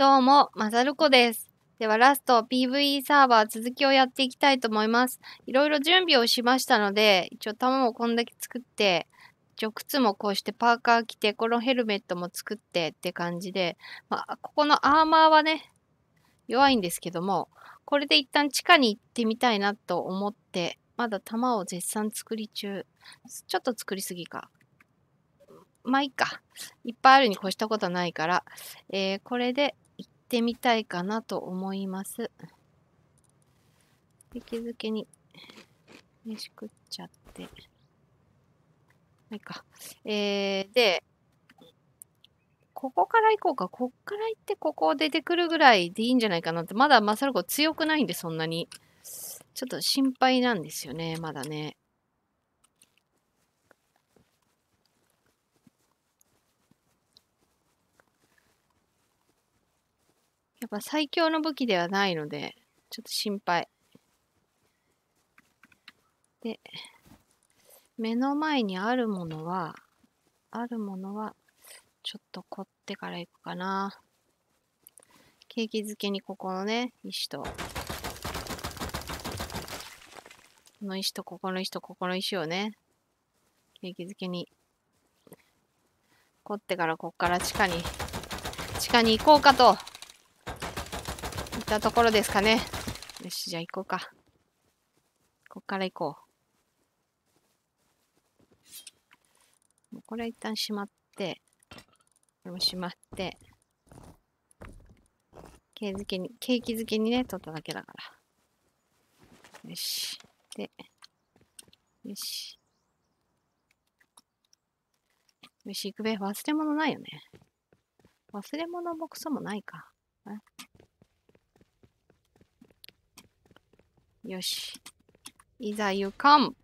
どうも、まさるこです。ではラスト PVE サーバー続きをやっていきたいと思います。いろいろ準備をしましたので、一応弾もこんだけ作って、一応靴もこうしてパーカー着て、このヘルメットも作ってって感じで、まあ、ここのアーマーはね、弱いんですけども、これで一旦地下に行ってみたいなと思って、まだ弾を絶賛作り中。ちょっと作りすぎか。まあいいか。いっぱいあるに越したことないから、えーこれでってみたいかなと思います。で気づけに飯食っちゃって。まあいいか。えー、で、ここから行こうか。こっから行ってここ出てくるぐらいでいいんじゃないかなって。まだマサルコ強くないんで、そんなに。ちょっと心配なんですよね、まだね。やっぱ最強の武器ではないので、ちょっと心配。で、目の前にあるものは、あるものは、ちょっと凝ってから行くかな。ケーキ漬けにここのね、石と、この石とここの石とここの石をね、ケーキ漬けに、凝ってからこっから地下に、地下に行こうかと。ったところですかね。よし、じゃあ行こうか。こっから行こう。もうこれは一旦しまって、これもしまって、ケーキ漬けに、ケーキ漬けにね、取っただけだから。よし。で、よし。よし、行くべ。忘れ物ないよね。忘れ物もクソもないか。よし。いざ行かん。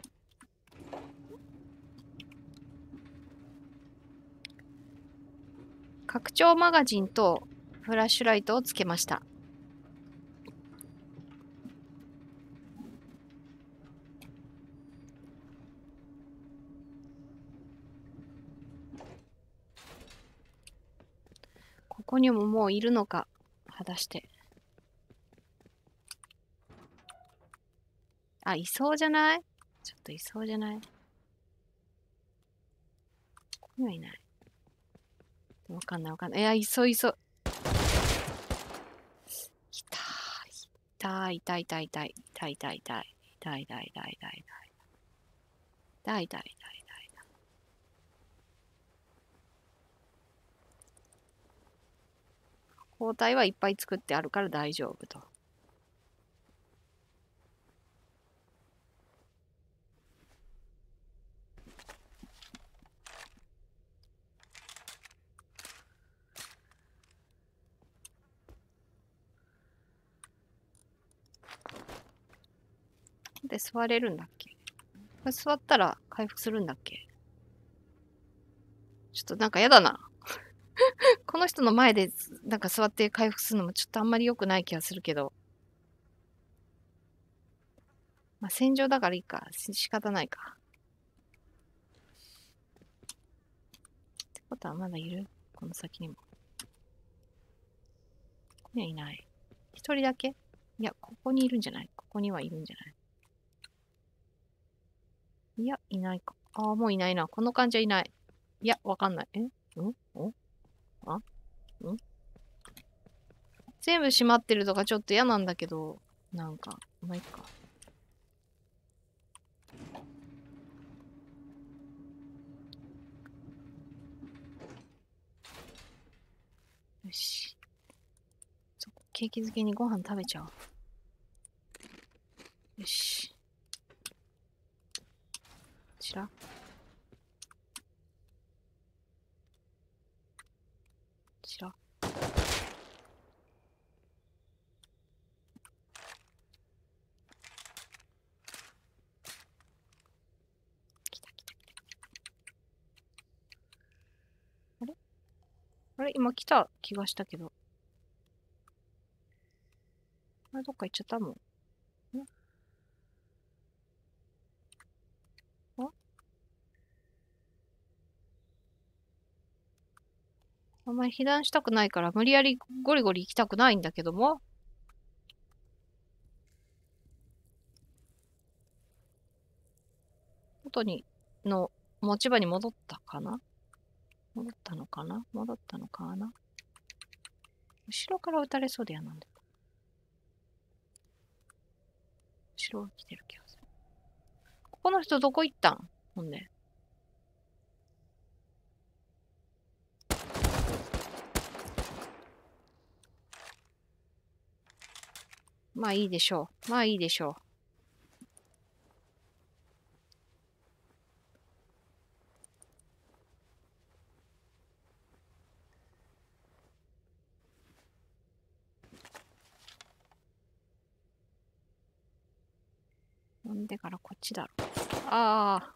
拡張マガジンとフラッシュライトをつけました。ここにももういるのか、果たして。あ、いそうじゃない？ちょっといそうじゃない？ここにはいない。わかんないわかんない。いや、いそういそう。いた、いたいたいたいたいたいたいたいたいたいたいたいたいたいたいたいたいたい包帯はいっぱい作ってあるから大丈夫と。で座れるんだっけ？これ座ったら回復するんだっけ？ちょっとなんかやだな。この人の前でなんか座って回復するのもちょっとあんまり良くない気がするけど。まあ戦場だからいいか。仕方ないか。ってことはまだいる？この先にも。ここにはいない。一人だけ？いや、ここにいるんじゃない？ここにはいるんじゃない？いや、いないか。ああ、もういないな。この感じはいない。いや、わかんない。え？ん？おあ？ん？全部閉まってるとかちょっと嫌なんだけど、なんか、まあ、いっか。よし。そこ、ケーキ漬けにご飯食べちゃおう。よし。ちら。ちら。あれ？あれ？今来た気がしたけど。あれ？どっか行っちゃったも。んああんまり被弾したくないから、無理やりゴリゴリ行きたくないんだけども。元に、の持ち場に戻ったかな？戻ったのかな？戻ったのかな？後ろから撃たれそうで嫌なんだよ。後ろが来てる気がする。ここの人どこ行ったん？ほんで。まあいいでしょう。まあいいでしょう。なんでからこっちだろ。ああ。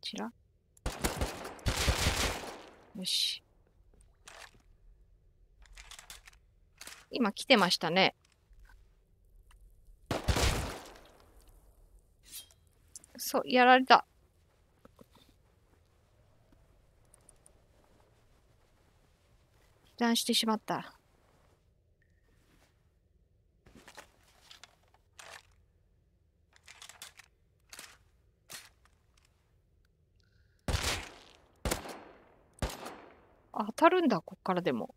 ちら？よし。今来てましたね。そう、やられた。被弾してしまった。当たるんだ、こっからでも。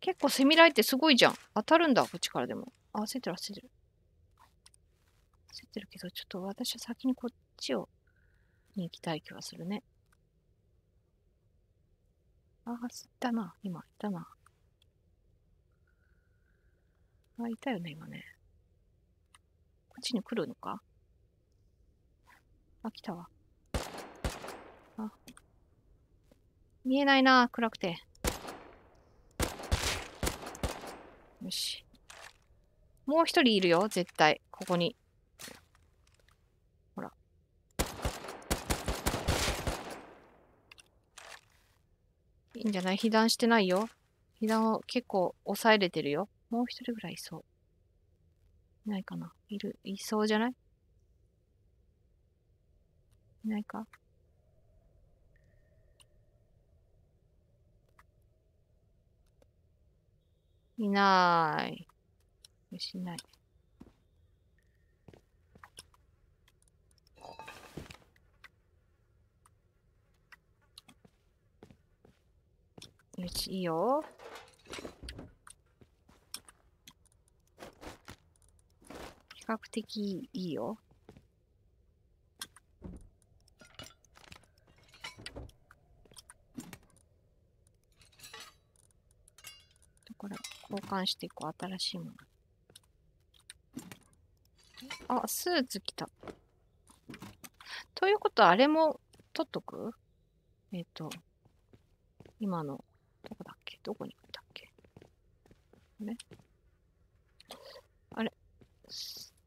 結構セミライってすごいじゃん。当たるんだ、こっちからでも。あ、焦ってる、焦ってる。焦ってるけど、ちょっと私は先にこっちを、に行きたい気がするね。あ、吸ったな。今、いたな。あ、いたよね、今ね。こっちに来るのか？あ、来たわ。見えないな、暗くて。よし。もう一人いるよ、絶対。ここに。ほら。いいんじゃない？被弾してないよ。被弾を結構抑えれてるよ。もう一人ぐらいいそう。いないかないる、いそうじゃない？いないか？いない。し、ない。よし、いいよ。比較的いいよ。交換していこう。新しいもの。あ、スーツ来た。ということは、あれも取っとく？えっ、ー、と、今の、どこだっけ？どこに行ったっけ？あれ？あれ？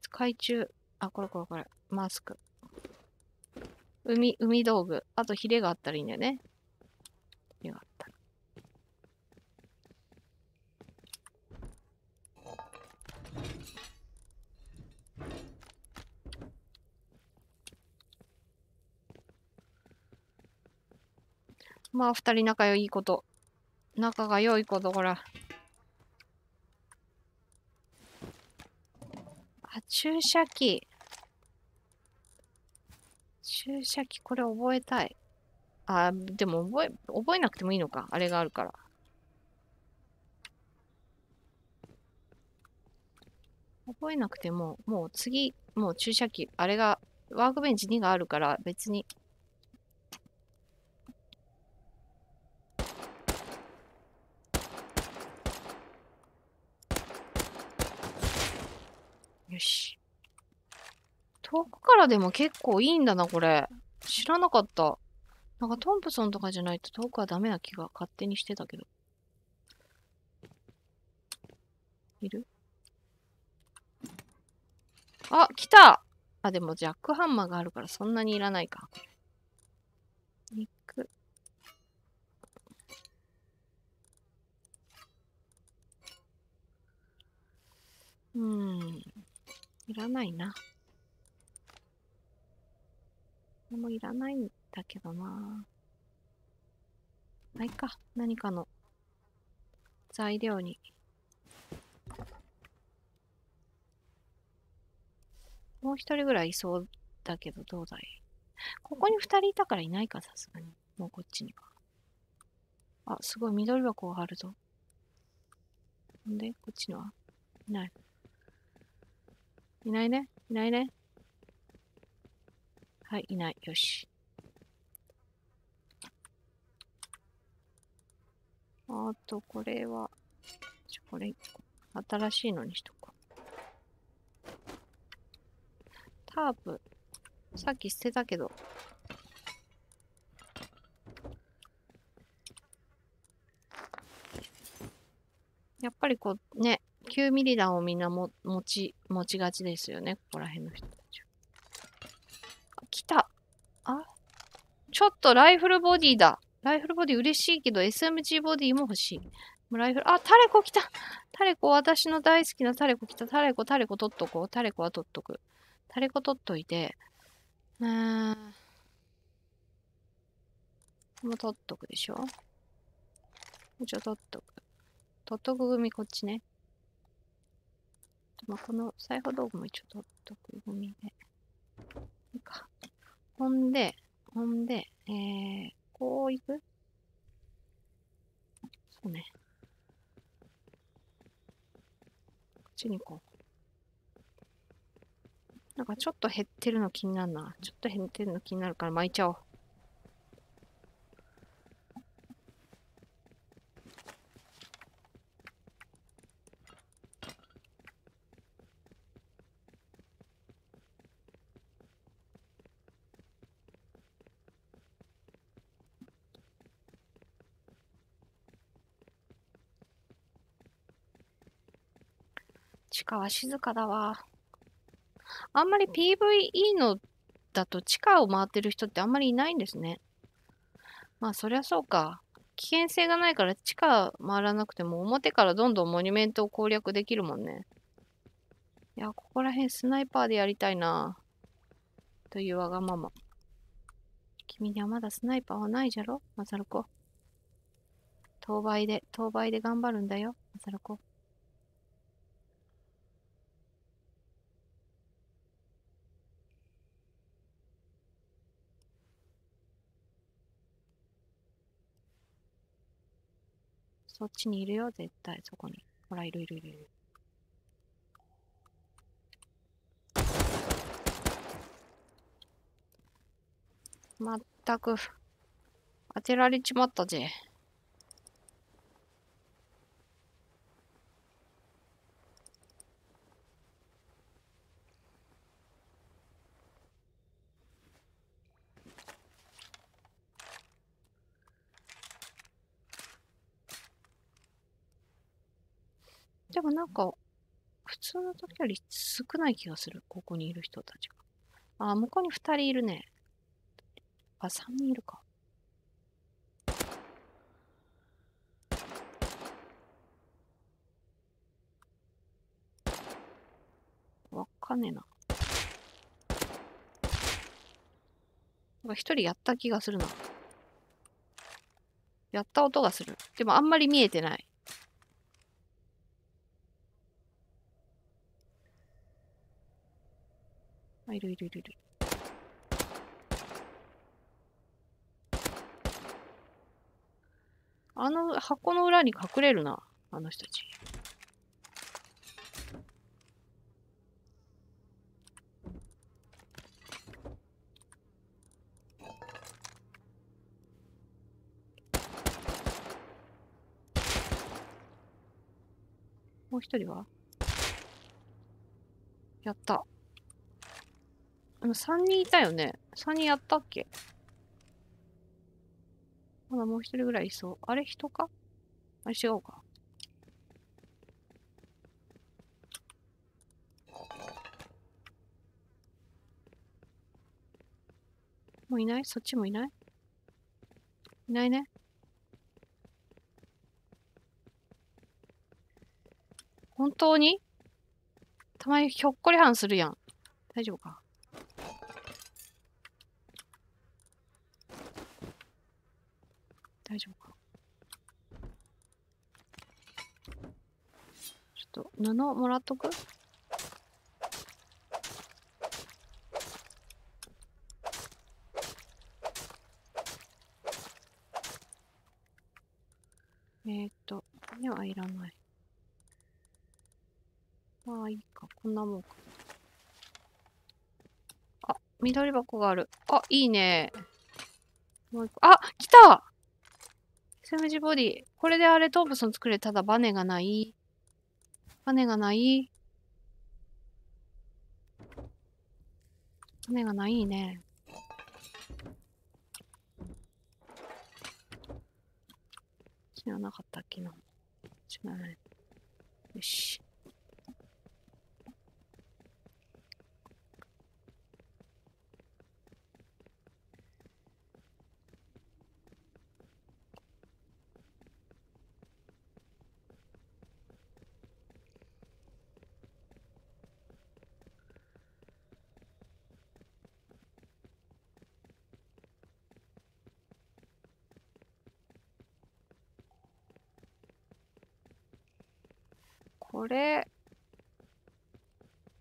海中、あ、これこれこれ、マスク。海、海道具。あとヒレがあったらいいんだよね。ヒレがあったら。まあ、二人仲良いこと。仲が良いこと、ほら。あ、注射器。注射器、これ覚えたい。あ、でも覚え、覚えなくてもいいのか。あれがあるから。覚えなくても、もう次、もう注射器、あれが、ワークベンチ2があるから別によし。遠くからでも結構いいんだな、これ。知らなかった。なんかトンプソンとかじゃないと遠くはダメな気が勝手にしてたけど。いる？あ、来たあ、でもジャックハンマーがあるからそんなにいらないか。肉。うん。いらないな。れもいらないんだけどな。ないか。何かの材料に。もう一人ぐらいいそうだけど、どうだい？ここに二人いたからいないか、さすがに。もうこっちには。あ、すごい、緑箱があるぞ。んで、こっちのはいない。いないねいないねはい、いない。よし。あと、これは、ちょ、これ、新しいのにしとこう。タープ、さっき捨てたけど。やっぱりこう、ね、9ミリ弾をみんなも持ち、持ちがちですよね、ここら辺の人たちは。来たあちょっとライフルボディだ。ライフルボディ嬉しいけど、SMG ボディも欲しい。ライフル、あ、タレコ来たタレコ、私の大好きなタレコ来た。タレコ、タレコ取っとこう。タレコは取っとく。タレコ取っといて、うーん。もう取っとくでしょもうちょ取っとく。取っとく組こっちね。まあ、この裁縫道具も一応取っとく組で。いいか。ほんで、ほんで、えー、こう行くそうね。こっちに行こう。なんかちょっと減ってるの気になるな。ちょっと減ってるの気になるから巻いちゃおう。地下は静かだわ。あんまり PVE のだと地下を回ってる人ってあんまりいないんですね。まあそりゃそうか。危険性がないから地下回らなくても表からどんどんモニュメントを攻略できるもんね。いや、ここら辺スナイパーでやりたいな。というわがまま。君にはまだスナイパーはないじゃろ？マサルコ。当倍で、当倍で頑張るんだよ、マサルコ。そっちにいるよ、絶対、そこに。ほら、いるいるいるいる。まったく、当てられちまったぜ。でもなんか、普通の時より少ない気がする。ここにいる人たちが。あ、向こうに二人いるね。あ、三人いるか。わかんねえな。なんか一人やった気がするな。やった音がする。でもあんまり見えてない。あ、いるいるいるいる。あの箱の裏に隠れるな、あの人たち。もう一人は？やった。あの、3人いたよね。3人やったっけ？まだもう一人ぐらいいそう。あれ人か？あれ違うか。もういない？そっちもいない？いないね。本当に？たまにひょっこりはんするやん。大丈夫か？大丈夫かちょっと布もらっとく？えー、っと、骨はいらない。まあいいか、こんなもんか。あ、緑箱がある。あ、いいね。もう一個。あ、来たセムジボディ。これであれトープソン作れ。ただバネがない。バネがない。バネがないね。知らなかったっけな。知らない。よし。これ、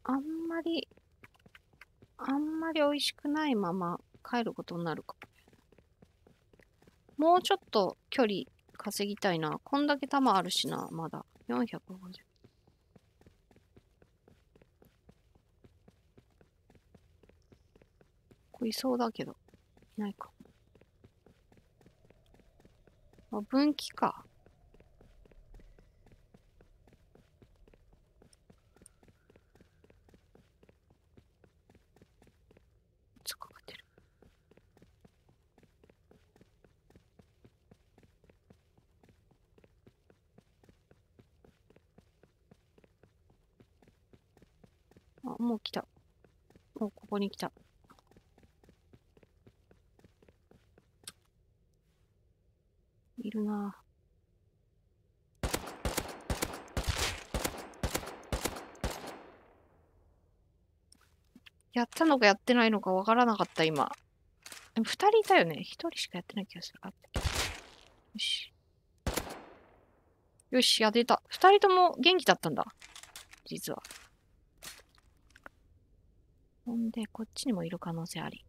あんまり、あんまり美味しくないまま帰ることになるかも。もうちょっと距離稼ぎたいな。こんだけ弾あるしな、まだ。450。こいそうだけど。いないか。あ、分岐か。あ、もう来た。もうここに来た。いるなやったのかやってないのかわからなかった、今。でも二人いたよね。一人しかやってない気がする。よし。よし、やってた。二人とも元気だったんだ。実は。ほんで、こっちにもいる可能性あり。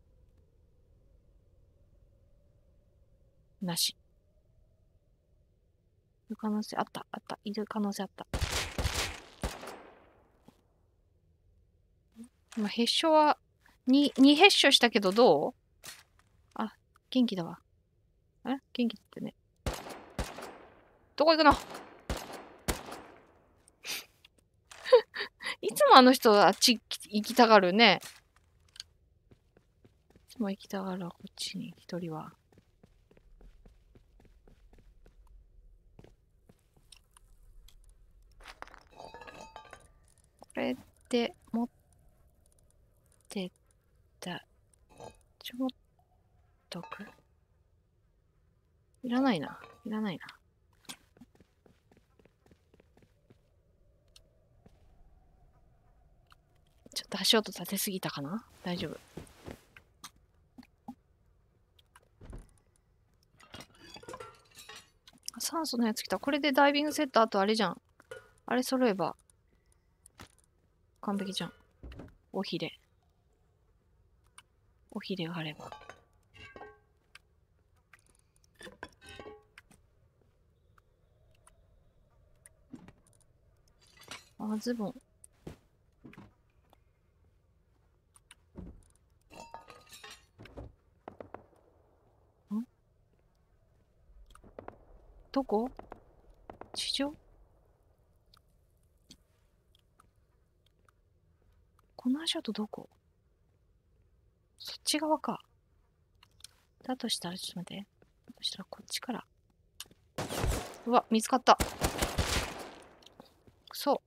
なし。いる可能性あった、あった。いる可能性あった。今、へっしょは、に、2へっしょしたけどどう？あ、元気だわ。え？元気だってね。どこ行くの？いつもあの人はあっち行きたがるね。いつも行きたがるこっちに一人は。これって持ってた。ちょっとく。いらないな。いらないな。ちょっと足音立てすぎたかな？大丈夫。酸素のやつ来た。これでダイビングセット、あとあれじゃん。あれ揃えば、完璧じゃん。おひれ。おひれがあれば。あ、ズボン。どこ？地上？この足跡どこ？そっち側か。だとしたら、ちょっと待って。だとしたらこっちから。うわ、見つかった。くそ。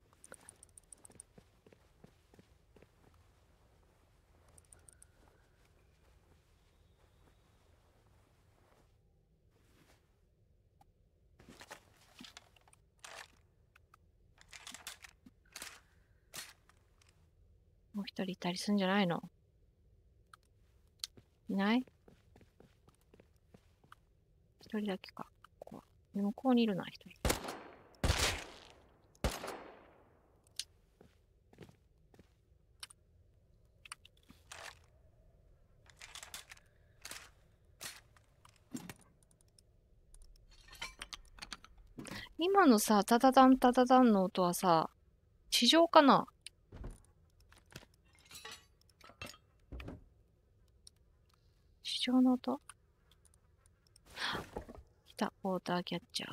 もう一人いたりすんじゃないの？いない？一人だけか。ここは向こうにいるな、一人。今のさ、タタタンタタタンの音はさ、地上かな？地上の音来た、ウォーターキャッチャー。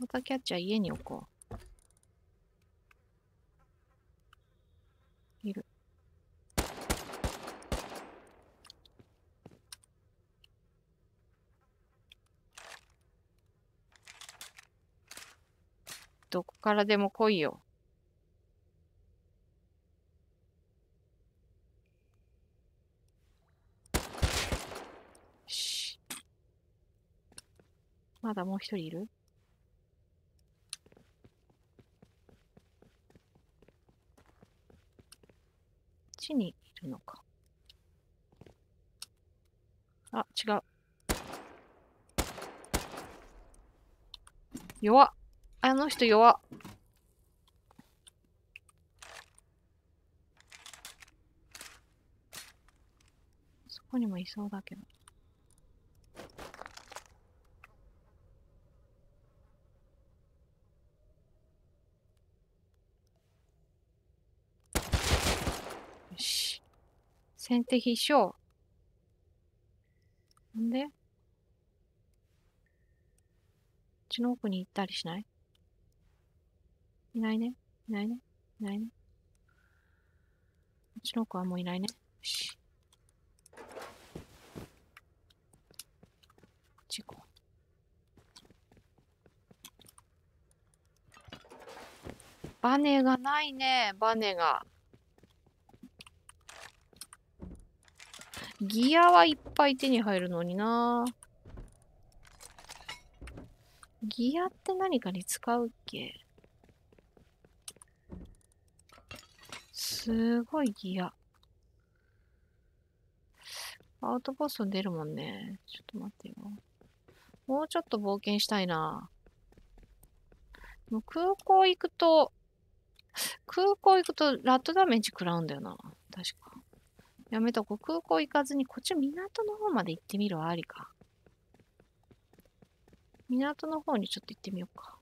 ウォーターキャッチャー家に置こう。いる。どこからでも来いよ。まだもう一人いる？地にいるのか。あ、違う。弱っ。あの人弱っ。そこにもいそうだけど。よし。先手必勝。なんでこっちの奥に行ったりしない？いないね。いないね。いないね。こっちの奥はもういないね。よし。こっち行こう。バネがないね。バネが。ギアはいっぱい手に入るのになギアって何かに使うっけ？すごいギア。アウトポスト出るもんね。ちょっと待ってよ。もうちょっと冒険したいな。もう空港行くと、空港行くとラットダメージ食らうんだよな。確か。やめとこう。空港行かずに、こっち港の方まで行ってみるはありか。港の方にちょっと行ってみようか。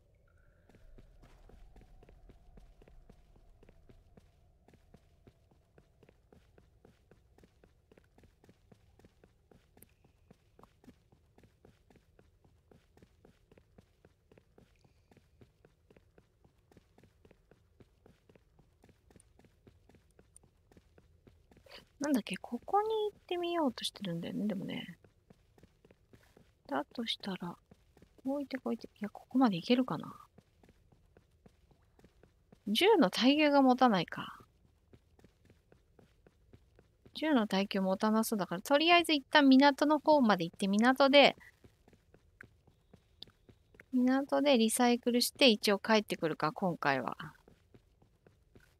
なんだっけ、ここに行ってみようとしてるんだよね、でもね。だとしたら、置いてこいて、いや、ここまで行けるかな。銃の耐久が持たないか。銃の耐久持たなそうだから、とりあえず一旦港の方まで行って、港で、港でリサイクルして一応帰ってくるか、今回は。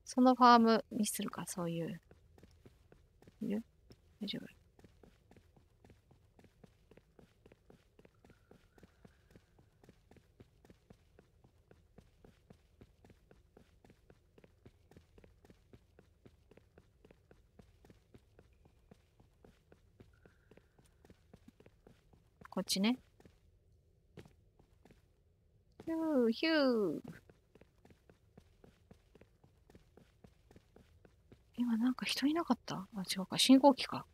そのファームにするか、そういう。いる大丈夫。こっちね。ヒュー、ヒュー。今なんか人いなかった？あ、違うか。信号機か。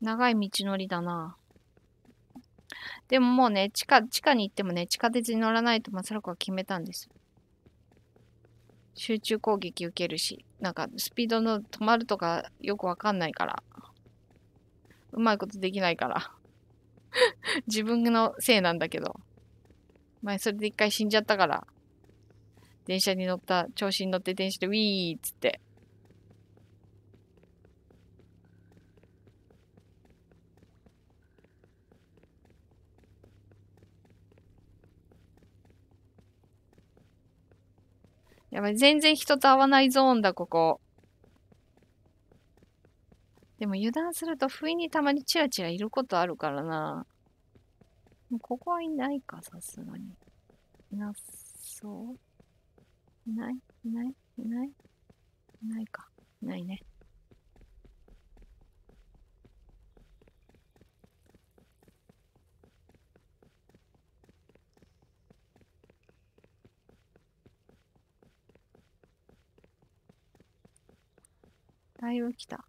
長い道のりだな。でももうね、地下、地下に行ってもね、地下鉄に乗らないと松坂は決めたんです。集中攻撃受けるし、なんかスピードの止まるとかよくわかんないから。うまいことできないから 自分のせいなんだけど。前それで一回死んじゃったから。電車に乗った、調子に乗って電車でウィーっつって。やばい、全然人と会わないゾーンだ、ここ。でも油断すると不意にたまにチラチラいることあるからな。ここはいないか、さすがに。いなそういないいないいないいないか。いないね。だいぶ来た。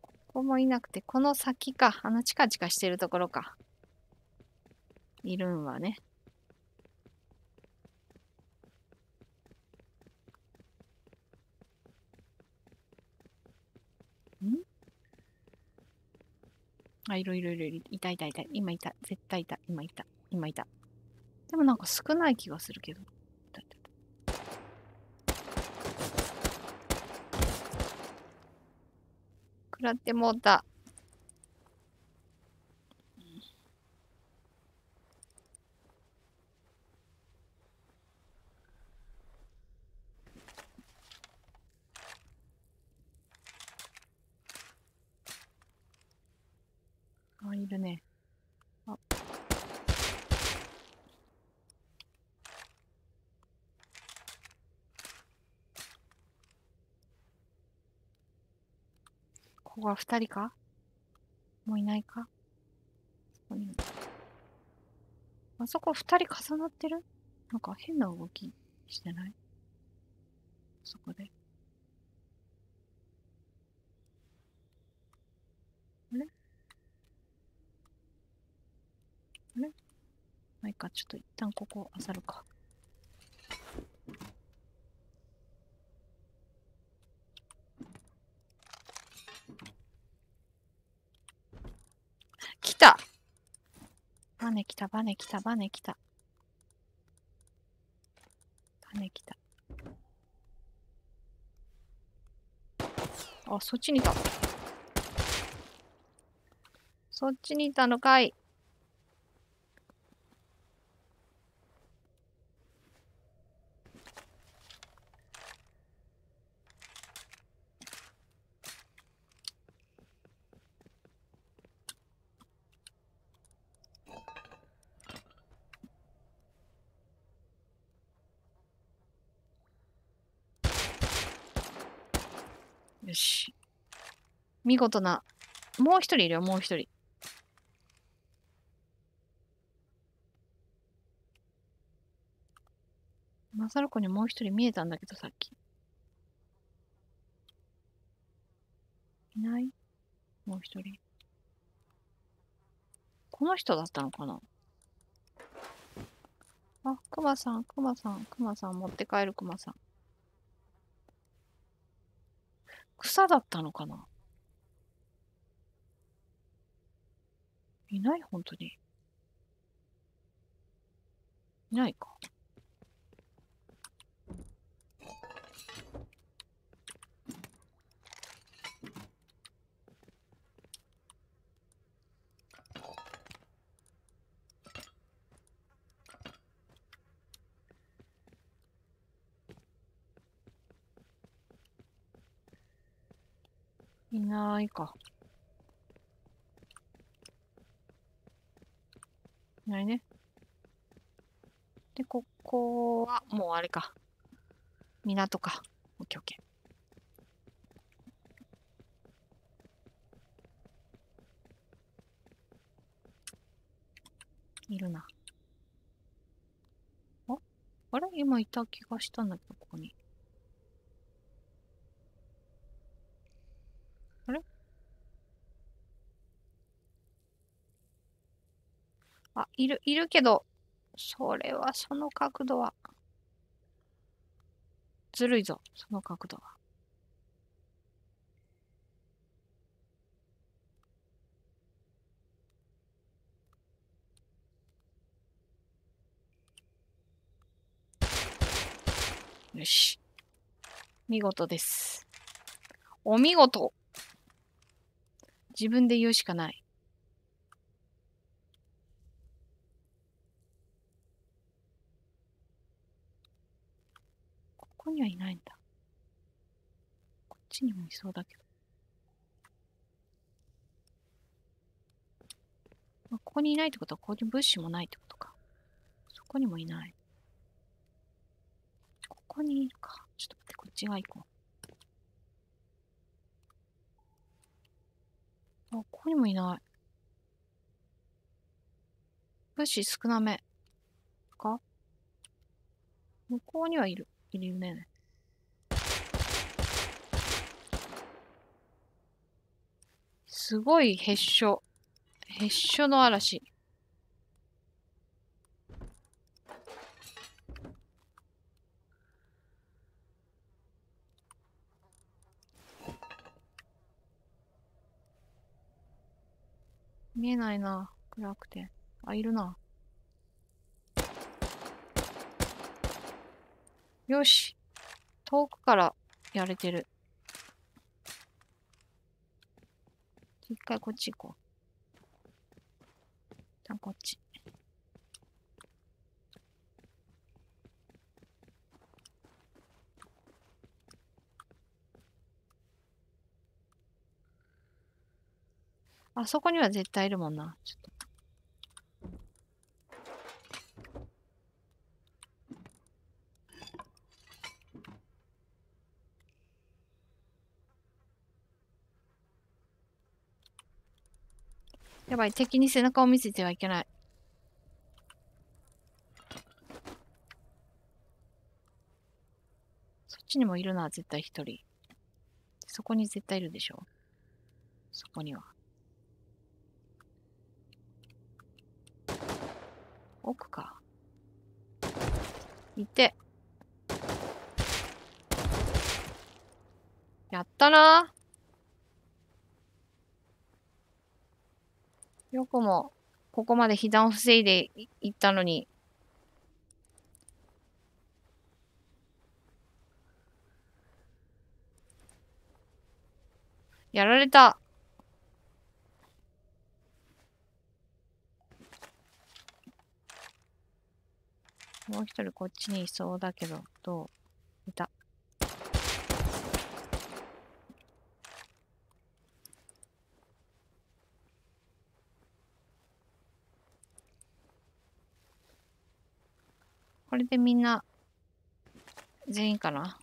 ここもいなくて、この先か。あのチカチカしてるところか。いるんはね。ん？あ、いるいるいるいる。いたいたいた。今いた。絶対いた。今いた。今いた。でもなんか少ない気がするけど。食らってもうた。あ、いるね。あ。ここは二人か？もういないか？そこにあそこ二人重なってる？なんか変な動きしてない？そこで。あれ？あれ？まあ、いいか、ちょっと一旦ここ漁るか。来たバネ来た、バネ来た、バネ来た。バネ来た。あ、そっちにいた。そっちにいたのかい。よし。見事な。もう一人いるよ、もう一人。マサルコにもう一人見えたんだけど、さっき。いないもう一人。この人だったのかなあ、クマさん、クマさん、クマさん、持って帰るクマさん。草だったのかないない本当に。いないか。いないか。ないね。で、ここは、もうあれか。港か。オッケーオッケー。いるな。ああれ？今いた気がしたんだけど、ここに。あ、いる、いるけど、それは、その角度は。ずるいぞ、その角度は。よし。見事です。お見事自分で言うしかない。ここにはいないんだ。こっちにもいそうだけど。まあここにいないってことは、ここに物資もないってことか。そこにもいない。ここにいるか。ちょっと待って、こっち側行こう。あ、ここにもいない。物資少なめ。か？向こうにはいる。いるね。すごいへっしょ。へっしょの嵐。見えないな。暗くて。あ、いるな。よし。遠くからやれてる。一回こっち行こう。一旦こっち。あそこには絶対いるもんな。ちょっと。やばい、敵に背中を見せてはいけない。そっちにもいるな、絶対一人。そこに絶対いるでしょ。そこには。奥か。いて。やったなよくも、ここまで被弾を防いでいったのに。やられた。もう一人こっちにいそうだけど、どう？いた。これでみんな、全員かな？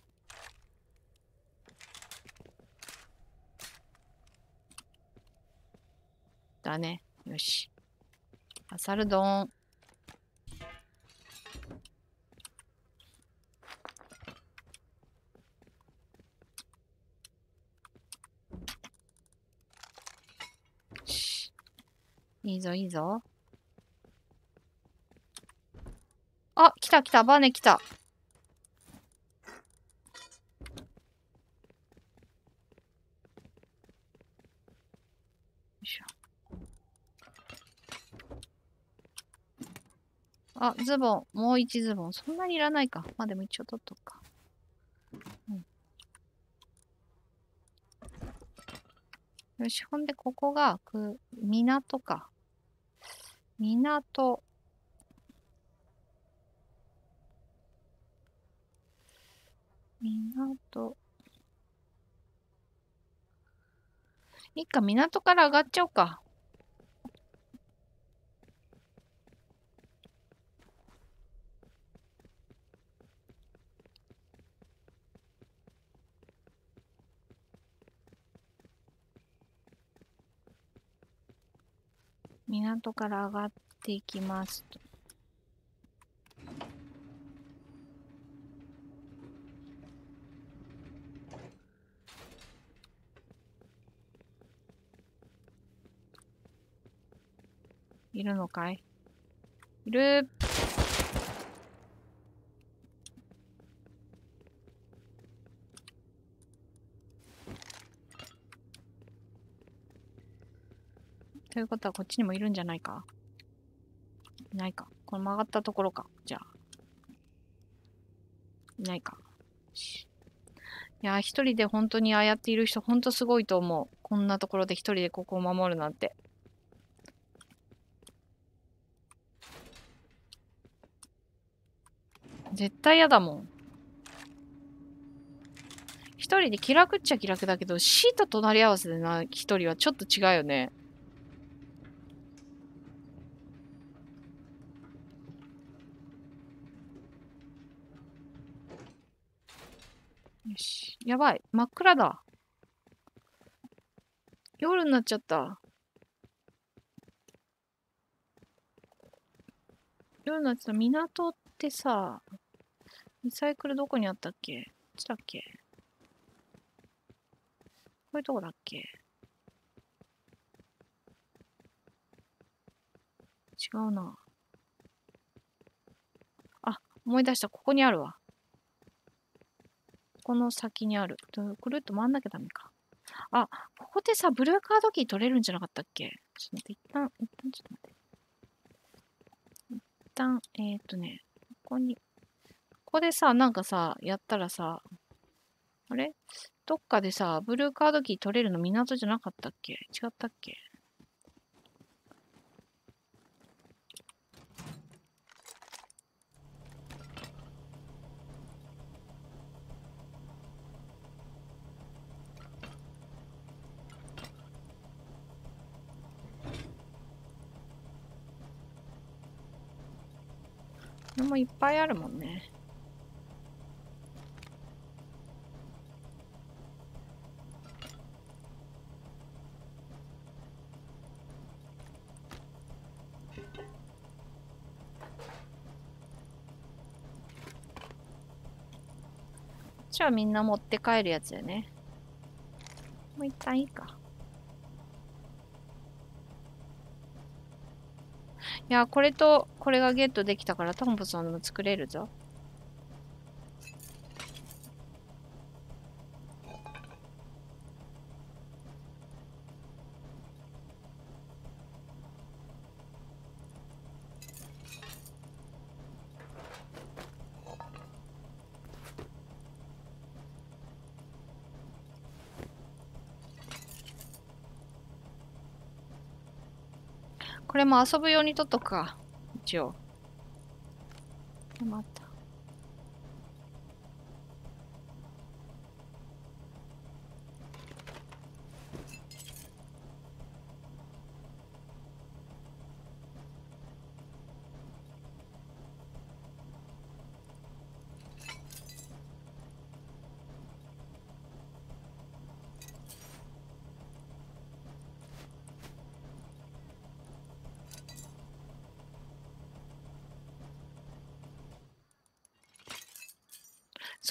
だね。よし。アサルドン。いいぞ、いいぞ。あ、来た来た、バネ来た。あ、ズボン。もう一ズボン。そんなにいらないか。まあでも一応取っとくか。うん。よし、ほんで、ここが、く、港か。港。港。いいか、港から上がっちゃおうか。港から上がっていきますと。いるのかい？いるということはこっちにもいるんじゃないか？いないか。この曲がったところか。じゃあ。いないか。いや、一人で本当にああやっている人、本当すごいと思う。こんなところで一人でここを守るなんて。絶対嫌だもん。一人で気楽っちゃ気楽だけど、シート隣り合わせでな、一人はちょっと違うよね。よし。やばい。真っ暗だ。夜になっちゃった。夜になっちゃった。港ってさ、リサイクルどこにあったっけ？どっちだっけ？こういうとこだっけ？違うな。あ、思い出した。ここにあるわ。この先にある。くるっと回んなきゃダメか。あ、ここでさ、ブルーカードキー取れるんじゃなかったっけ？ちょっと待って、一旦、一旦ちょっと待って。一旦、えっ、とね、ここに、ここでさ、なんかさ、やったらさ、あれ？どっかでさ、ブルーカードキー取れるの港じゃなかったっけ？違ったっけ？れもいっぱいあるもんね。じゃあみんな持って帰るやつだよね。もう一旦いいか。いや、これとこれがゲットできたからトンプソンも作れるぞ。これも遊ぶようにとっとくか。一応。また。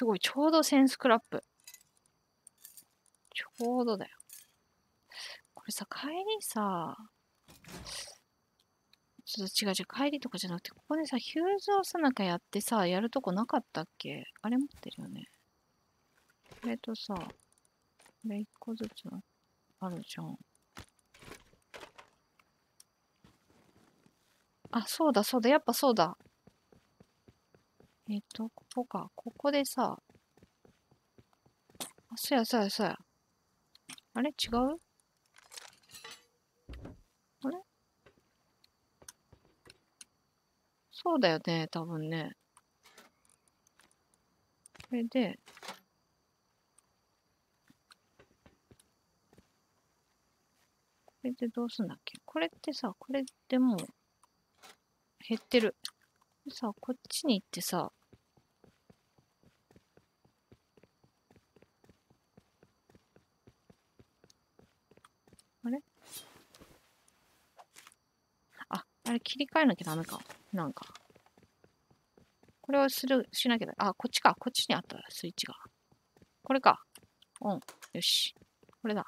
すごい、ちょうどセンスクラップ。ちょうどだよ。これさ、帰りさ、ちょっと違う違う、帰りとかじゃなくて、ここでさ、ヒューズをさなんかやってさ、やるとこなかったっけ？あれ持ってるよね。これとさ、これ一個ずつあるじゃん。あ、そうだそうだ、やっぱそうだ。えっ、と、ここか。ここでさ、あ、そや、そや、そや。あれ？違う？あれ？そうだよね、多分ね。これで、これでどうすんだっけ？これってさ、これでもう減ってる。さ、こっちに行ってさ、あれ？あ、あれ切り替えなきゃダメか。なんか。これをする、しなきゃだ。あ、こっちか。こっちにあったスイッチが。これか。うん。よし。これだ。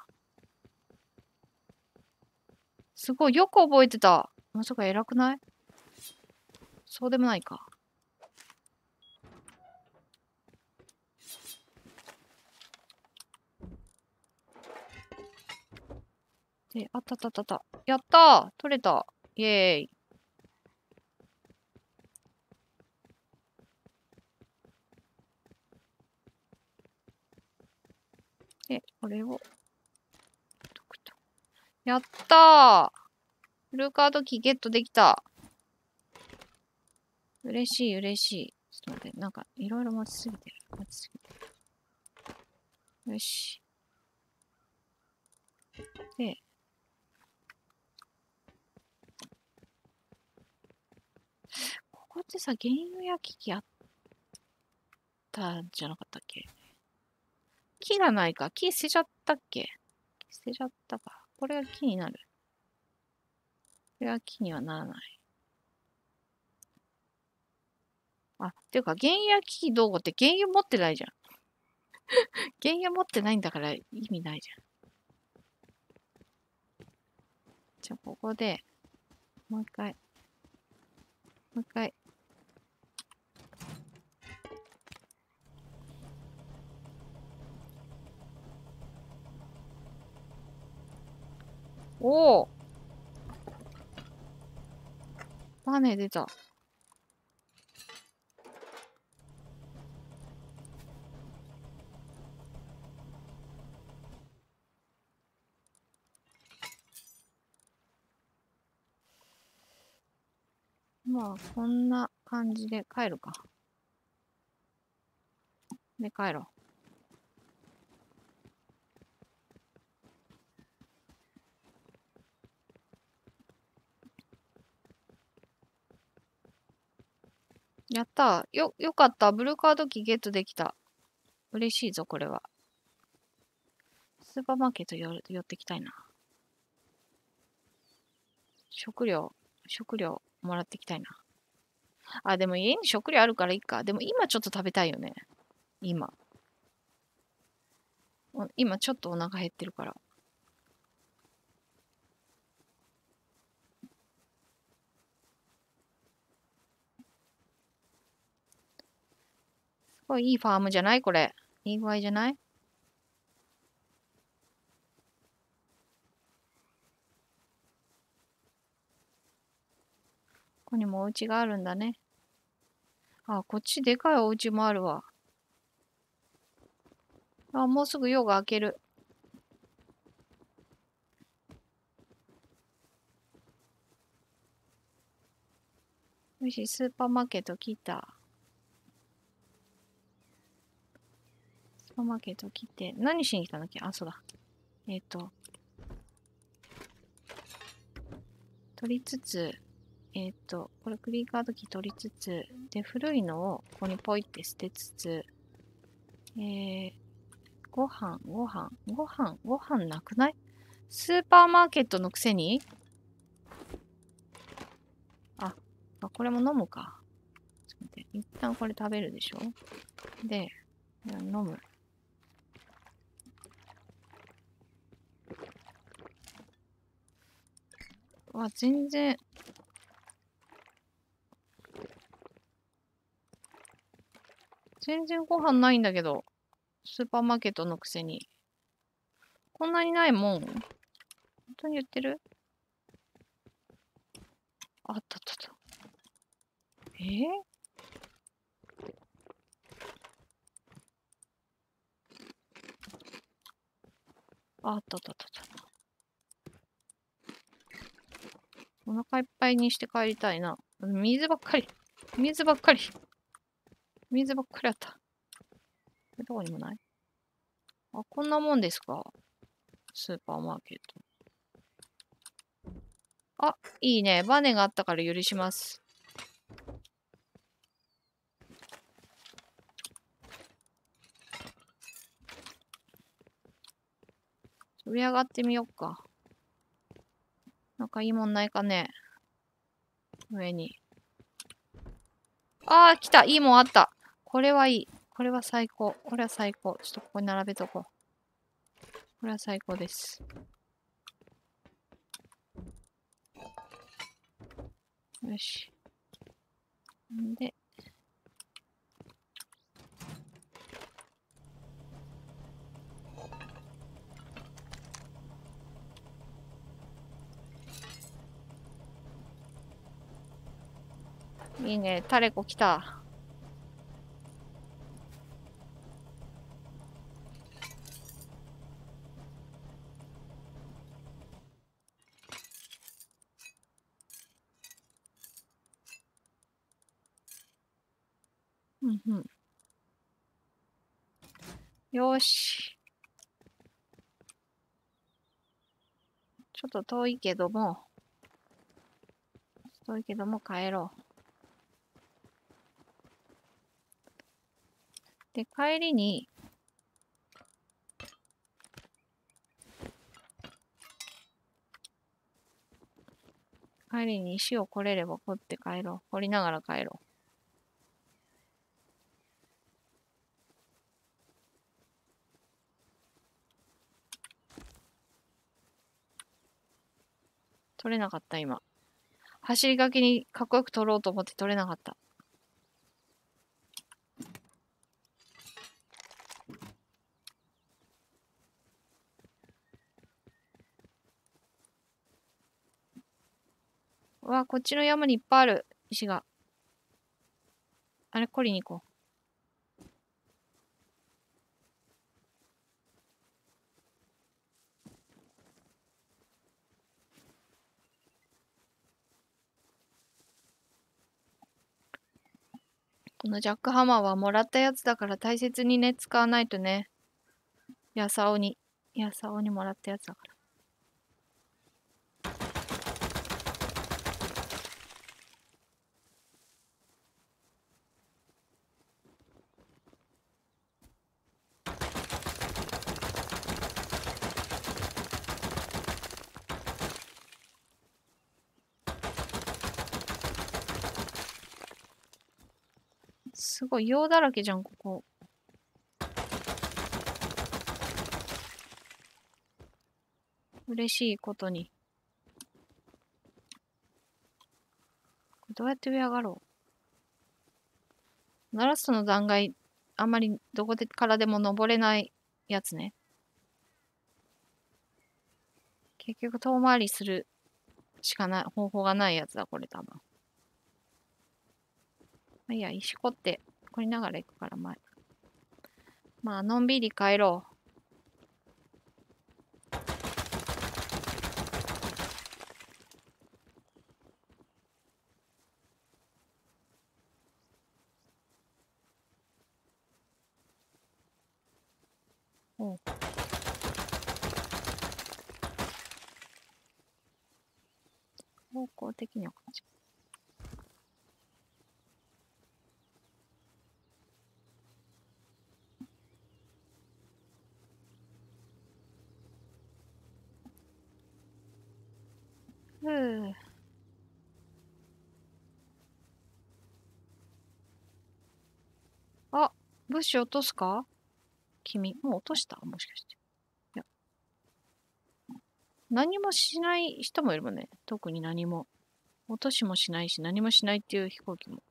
すごい。よく覚えてた。まさか偉くない？そうでもないか。ったったった。やった取れたイェーイで、これを、やったーフルカードキーゲットできた。嬉しい、嬉しい。ちょっと待って、なんか、いろいろ待ちすぎてる。待ちすぎてる。よし。で、ここってさ、原油焼き器あったんじゃなかったっけ？木がないか。木捨てちゃったっけ？捨てちゃったか。これが木になる。これは木にはならない。あ、っていうか、原油焼き器どうこうって原油持ってないじゃん。原油持ってないんだから意味ないじゃん。じゃあ、ここで、もう一回、もう一回、おおバネ出た。まあ、こんな感じで帰るか。で、帰ろう。やったよ、よかった。ブルーカード機ゲットできた。嬉しいぞ、これは。スーパーマーケット寄寄ってきたいな。食料、食料もらってきたいな。あ、でも家に食料あるからいいか。でも今ちょっと食べたいよね。今。今ちょっとお腹減ってるから。すごいいいファームじゃない？これ。いい具合じゃない？こにもお家があるんだね。あ、こっちでかいお家もあるわ。あ、もうすぐ夜が明ける。よし、スーパーマーケット来た。スーパーマーケット切って、何しに来たんだっけ？あ、そうだ。えっ、ー、と、取りつつ、えっ、ー、と、これクリーカードキー取りつつ、で、古いのをここにポイって捨てつつ、えー、ご飯、ご飯、ご飯、ご飯なくない？スーパーマーケットのくせに？あ、あこれも飲むか。ちょっと待って。一旦これ食べるでしょ？で、飲む。わ、全然。全然ご飯ないんだけど。スーパーマーケットのくせに。こんなにないもん。本当に言ってる？あったあったあった。え？ー、あったあったあった。お腹いっぱいにして帰りたいな。水ばっかり。水ばっかり。水ばっかりあった。どこにもない？あ、こんなもんですか？スーパーマーケット。あ、いいね。バネがあったから許します。上上がってみよっか。なんかいいもんないかね？上に。ああ、来たいいもんあったこれはいい。これは最高。これは最高。ちょっとここに並べとこう。これは最高です。よし。で、いいね、タレコ来た。うんうん。よし。ちょっと遠いけども、遠いけども帰ろう。で、帰りに、帰りに石を掘れれば掘って帰ろう。掘りながら帰ろう。取れなかった、今。走りがけにかっこよく取ろうと思って取れなかった。うわ、こっちの山にいっぱいある石が。あれ、取りに行こう。のジャックハマーはもらったやつだから大切にね、使わないとね。やさおに、やさおにもらったやつだから。すごい、用だらけじゃん、ここ。嬉しいことに。どうやって上上がろう？ナラストの断崖、あんまりどこでからでも登れないやつね。結局遠回りするしかない、方法がないやつだ、これ多分。まあ、いや、石こって、こりながら行くから前。まあ、のんびり帰ろう。おう方向的にはこっちう。あ、物資落とすか？君、もう落とした？もしかして。いや。何もしない人もいるもんね。特に何も。落としもしないし、何もしないっていう飛行機も。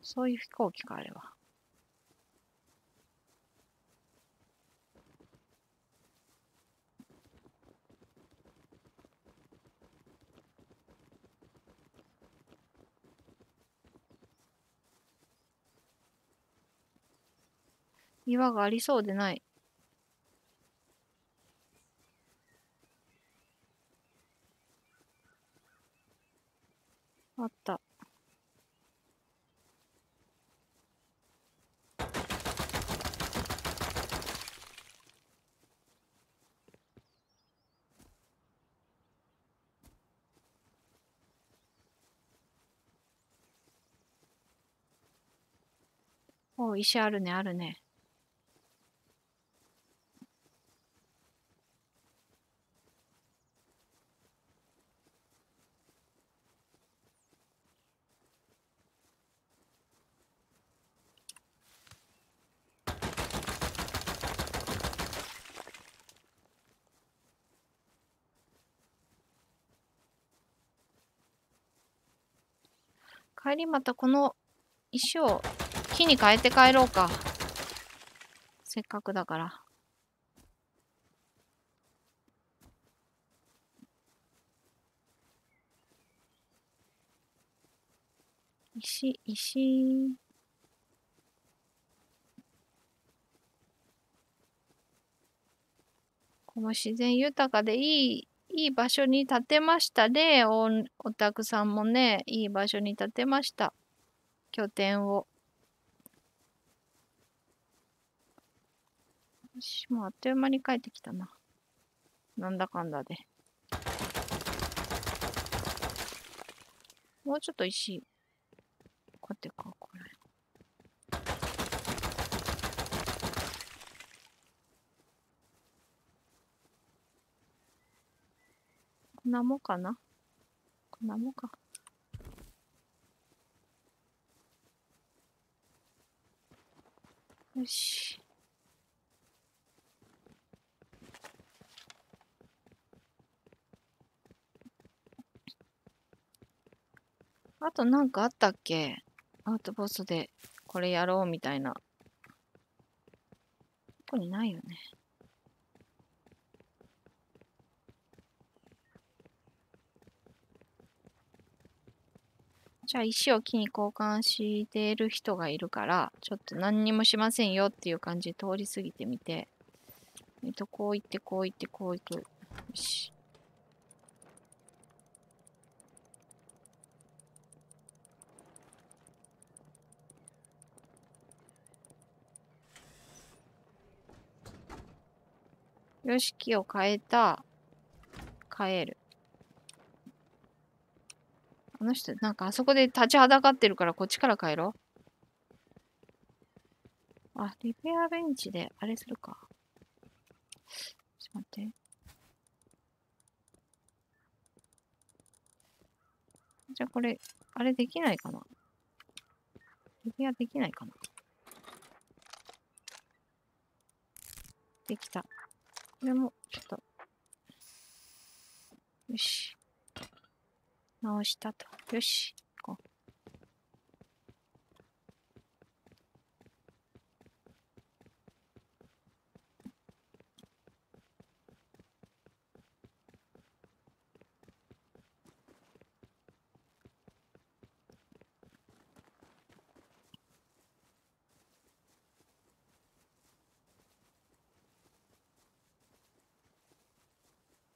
そういう飛行機か、あれは。岩がありそうでない。あった。お石あるね、あるね。帰りまたこの石を木に変えて帰ろうか。せっかくだから。石、石。この自然豊かでいい、いい場所に建てましたね。お、おたくさんもね、いい場所に建てました。拠点を。よし、もうあっという間に帰ってきたな。なんだかんだで。もうちょっと石、こうやってか、これ。こんなもんかな？こんなもんか。よし。あとなんかあったっけ？アウトポスでこれやろうみたいな。ここにないよね。じゃあ石を木に交換している人がいるから、ちょっと何にもしませんよっていう感じで通り過ぎてみて、えっと、こう行って、こう行って、こう行く。よし。よし、木を変えた。変える。あの人、なんかあそこで立ちはだかってるからこっちから帰ろう。あ、リペアベンチであれするか。ちょっと待って。じゃあこれ、あれできないかなリペアできないかなできた。これも、ちょっと。よし。直したと。よし、行こう。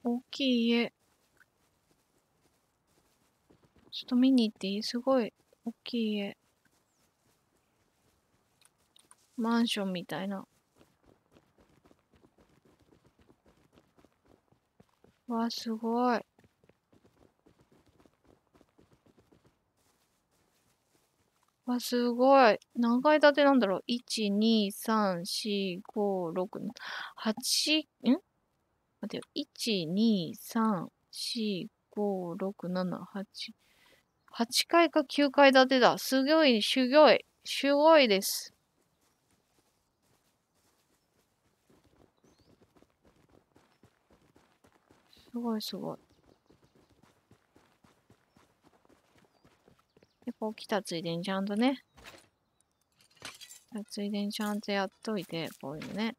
大きい家。ちょっと見に行っていい？すごい大きい家。マンションみたいな。わ、すごい。わ、すごい。何階建てなんだろう ?1、2、3、4、5、6、8、ん？待てよ。1、2、3、4、5、6、7、8。8階か9階建てだ。すごい、すごい。すごいです。すごいすごい。で、こう来たついでにちゃんとね。ついでにちゃんとやっといて、こういうのね。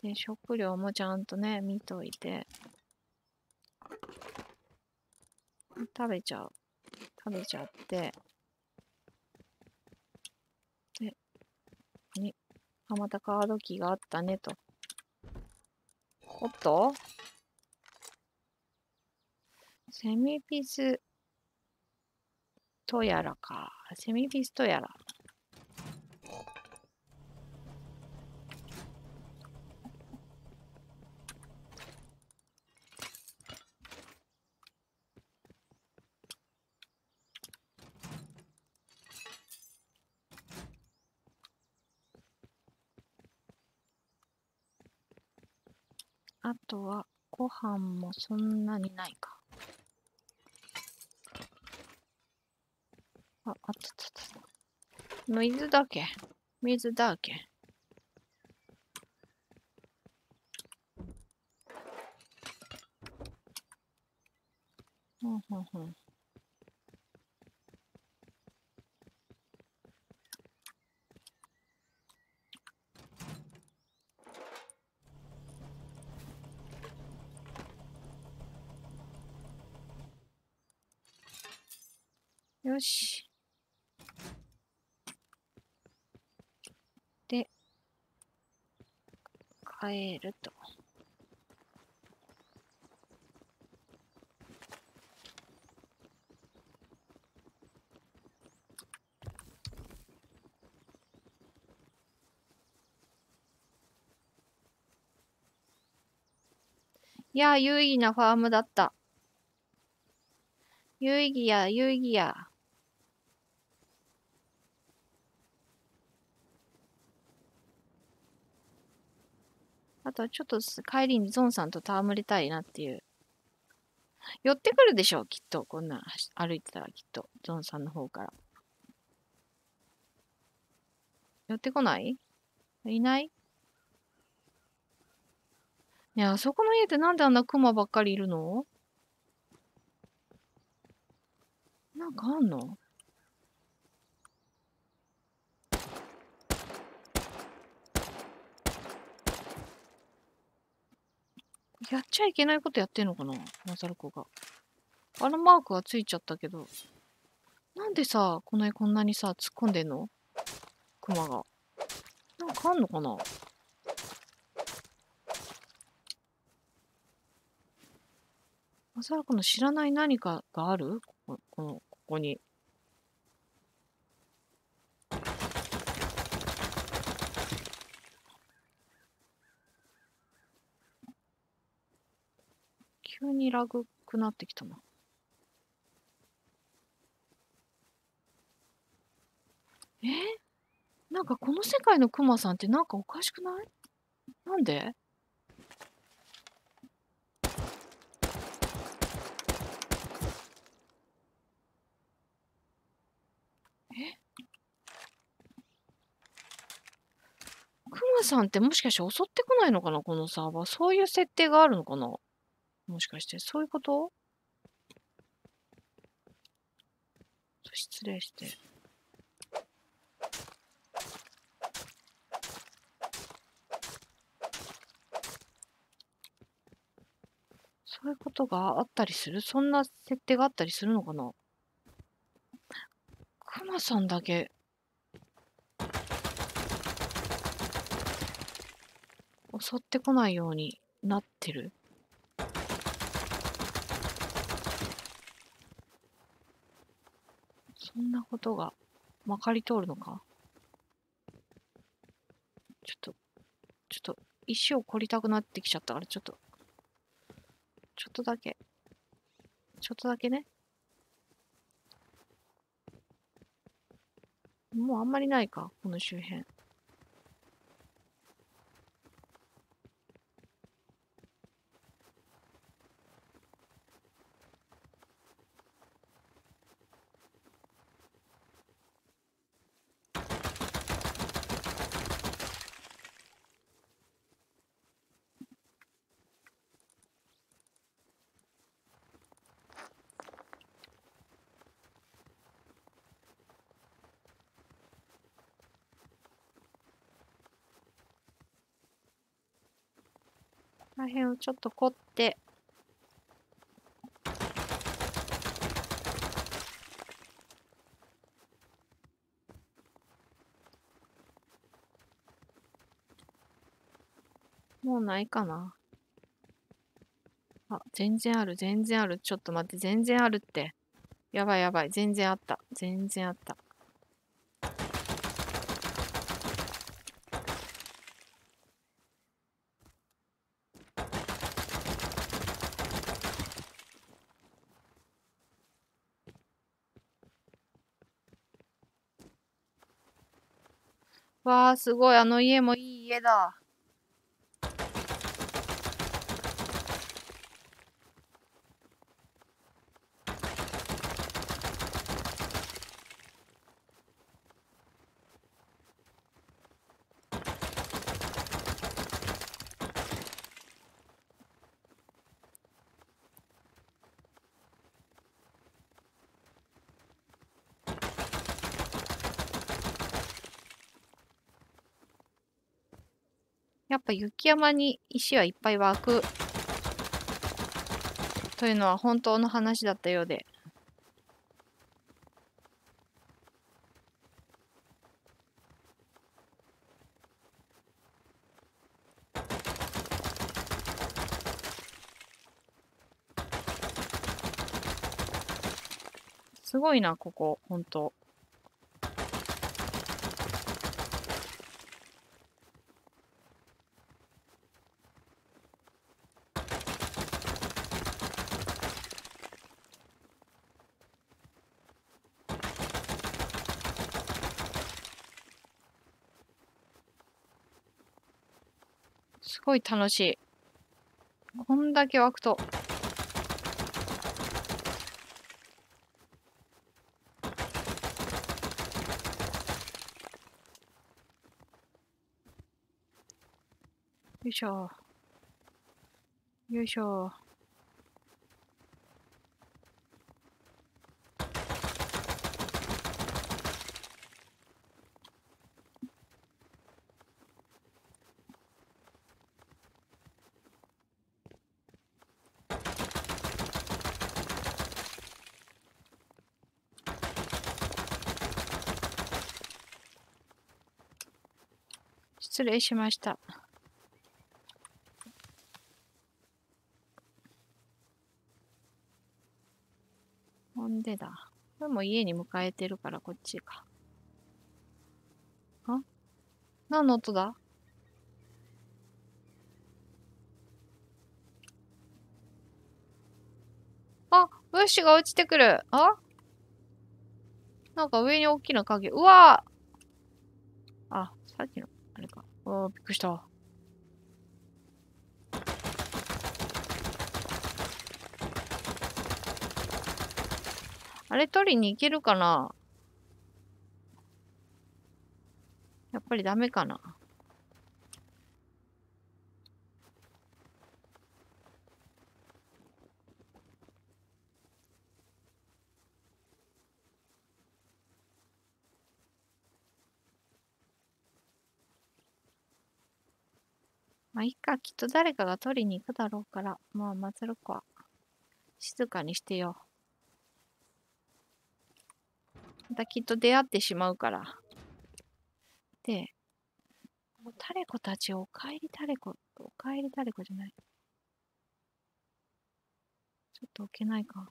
で、食料もちゃんとね、見といて。食べちゃう。食べちゃって、で、に、あ、またカードキーがあったねと。おっと？セミピスとやらか。セミピスとやら。あとは、ご飯もそんなにないか。あ、あつつつ。水だけ？水だけ。ほんほんほん。よし。で、帰ると。いや有意義なファームだった。有意義や、有意義や。あとはちょっと帰りにゾンさんと戯れたいなっていう。寄ってくるでしょう、きっと。こんな歩いてたらきっと。ゾンさんの方から。寄ってこない？いない？ねえ、あそこの家ってなんであんなクマばっかりいるの？なんかあんの？やっちゃいけないことやってんのかなマサルコが。あのマークがついちゃったけど。なんでさ、この絵こんなにさ、突っ込んでんの？クマが。なんかあんのかな？まさかこの知らない何かがある？ここの、ここに。にラグくなってきたな。え？なんかこの世界のクマさんってなんかおかしくない？なんで？え？クマさんってもしかして襲ってこないのかな？このサーバー。そういう設定があるのかな？もしかして、そういうこと？失礼して。そういうことがあったりする？そんな設定があったりするのかな？クマさんだけ。襲ってこないようになってるそんなことがまかり通るのか？ちょっと、ちょっと、石を掘りたくなってきちゃったから、ちょっと、ちょっとだけ、ちょっとだけね。もうあんまりないか、この周辺。ら辺をちょっと凝ってもうないかな。あ、全然ある、全然ある。ちょっと待って、全然あるって。やばいやばい、全然あった。全然あった。わあ、すごい。あの家もいい家だ。ぱ雪山に石はいっぱい湧くというのは本当の話だったようで。すごいな、ここ、本当。ごい楽しい。こんだけ湧くと。よいしょ。よいしょ。失礼しました。ほんでだ。これも家に迎えてるからこっちか。あ？何の音だ？あ、ブッシュが落ちてくる。あ？なんか上に大きな影。うわあ、さっきの、あれか。あびっくりした。あれ取りに行けるかな？やっぱりダメかな？あ、いっか、きっと誰かが取りに行くだろうから、まあ、まつる子は、静かにしてよ。またきっと出会ってしまうから。で、もうタレコたちお帰りタレコ、お帰りタレコじゃない。ちょっと置けないか。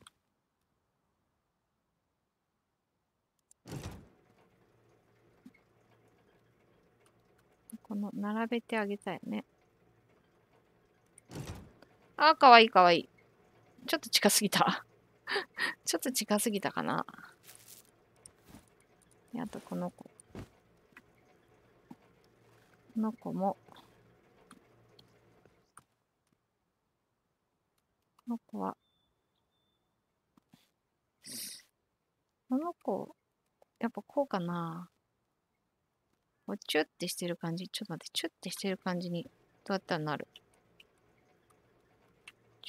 この、並べてあげたいね。あ、かわいいかわいい。ちょっと近すぎた。ちょっと近すぎたかな。あとこの子。この子も、この子は、この子、やっぱこうかな。こうチュッてしてる感じ。ちょっと待って、チュッてしてる感じに、どうやったらなる？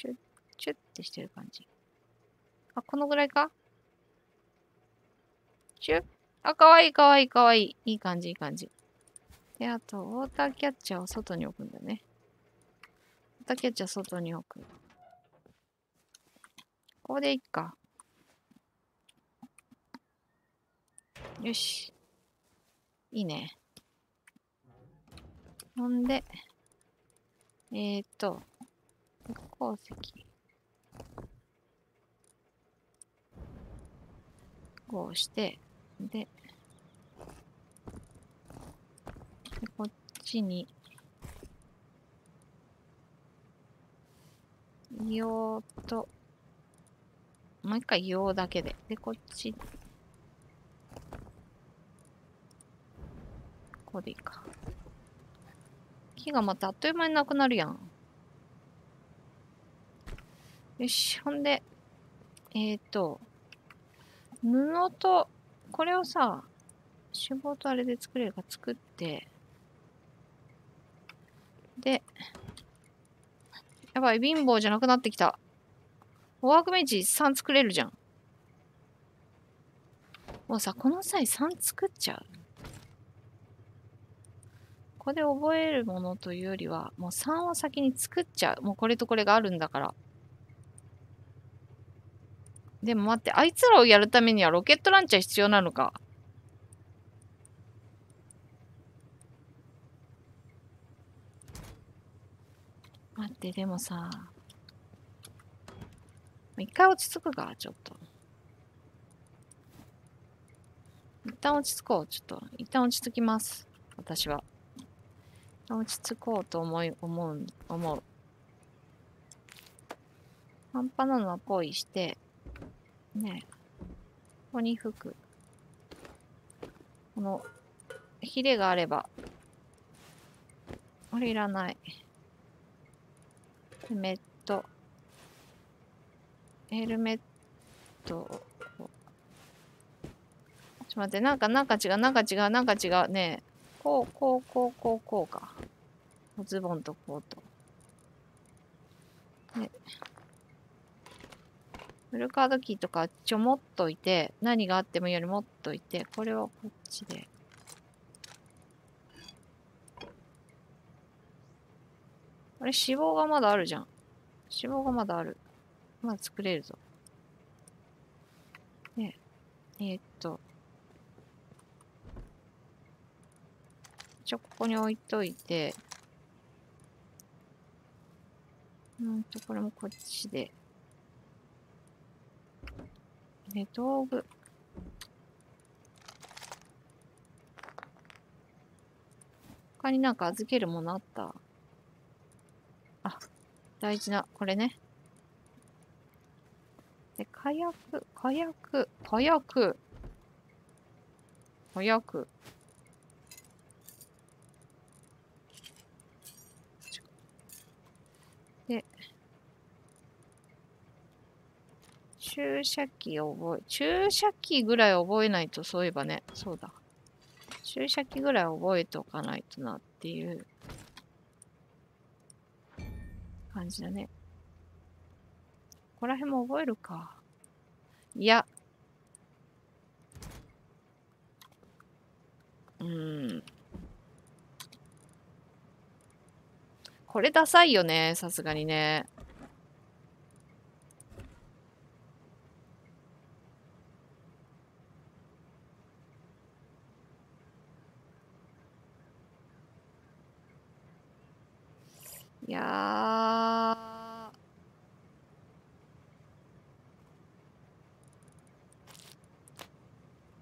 チュッ、チュッてしてる感じ。あ、このぐらいか？チュッあ、かわいいかわいいかわいい。いい感じいい感じ。で、あと、ウォーターキャッチャーを外に置くんだね。ウォーターキャッチャー外に置く。ここでいっか。よし。いいね。ほんで、えー、っと、鉱石。こうして、で、でこっちに、硫黄と、もう一回硫黄だけで。で、こっち、こうでいいか。木がまたあっという間になくなるやん。よし、ほんで、えっ、ー、と、布とこれをさ、脂肪とあれで作れるか作って、で、やばい、貧乏じゃなくなってきた。ワークメンチ3作れるじゃん。もうさ、この際3作っちゃう。ここで覚えるものというよりは、もう3を先に作っちゃう。もうこれとこれがあるんだから。でも待って、あいつらをやるためにはロケットランチャー必要なのか。待って、でもさ、一回落ち着くか、ちょっと。一旦落ち着こう。ちょっと、一旦落ち着きます。私は。落ち着こうと思い、思う、思う。半端なのは恋して、ねここに吹く。この、ヒレがあれば、これいらない。ヘルメット。ヘルメット。ちょっと待って、なんか、なんか違う、なんか違う、なんか違う。ねこう、こう、こう、こう、こうか。ズボンとコート。で、フルカードキーとかちょ持っといて、何があってもより持っといて、これをこっちで。あれ、脂肪がまだあるじゃん。脂肪がまだある。まだ作れるぞ。ねえー、っと。一応ここに置いといて、うんと、これもこっちで。で、道具。他になんか預けるものあった？あ、大事な、これね。で、火薬、火薬、火薬。火薬。で、注射器覚え、注射器ぐらい覚えないと、そういえばね、そうだ。注射器ぐらい覚えておかないとなっていう感じだね。ここら辺も覚えるか。いや。うん。これダサいよね、さすがにね。いやあ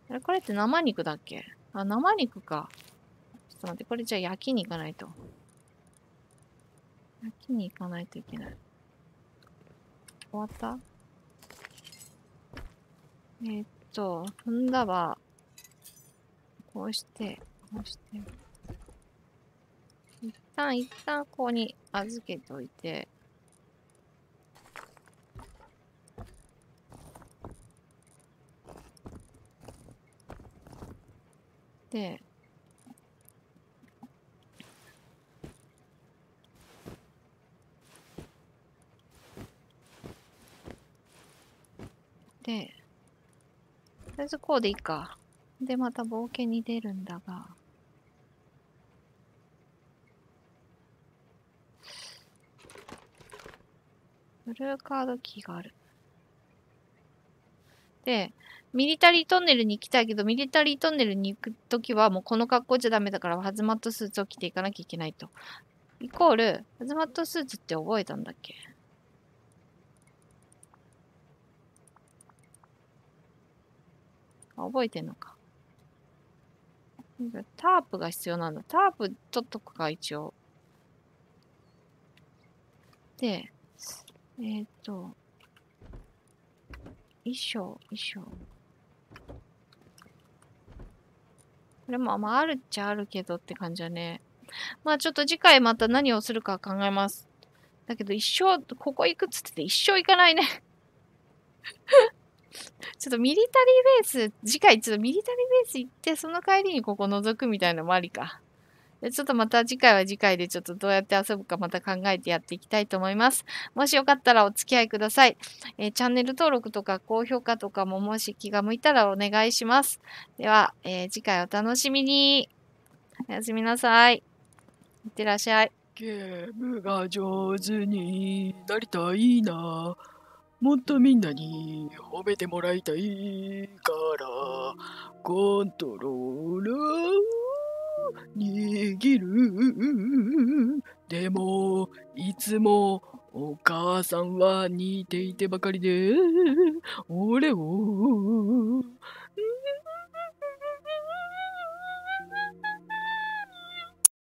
れ、これって生肉だっけ？あ、生肉か。ちょっと待って、これじゃあ焼きに行かないと。焼きに行かないといけない。終わった？えー、っと、踏んだは、こうして、こうして。旦、一旦ここに預けておいて、で、で、とりあえずこうでいいか。で、また冒険に出るんだが、ブルーカードキーがある。で、ミリタリートンネルに行きたいけど、ミリタリートンネルに行くときはもうこの格好じゃダメだから、ハズマットスーツを着ていかなきゃいけないと。イコール、ハズマットスーツって覚えたんだっけ？あ覚えてんのか。タープが必要なんだ。タープ取っとくか、一応。で、えっ、ー、と、衣装、衣装。これもあまああるっちゃあるけどって感じだね。まあちょっと次回また何をするか考えます。だけど一生、ここ行くっつってて一生行かないね ちょっとミリタリーベース、次回ちょっとミリタリーベース行って、その帰りにここ覗くみたいなのもありか。でちょっとまた次回は次回でちょっとどうやって遊ぶかまた考えてやっていきたいと思います。もしよかったらお付き合いください。えー、チャンネル登録とか高評価とかももし気が向いたらお願いします。では、えー、次回お楽しみに。おやすみなさい。いってらっしゃい。ゲームが上手になりたいな。もっとみんなに褒めてもらいたいから、コントローラー握る。でも、いつもお母さんは似ていてばかりで、俺を、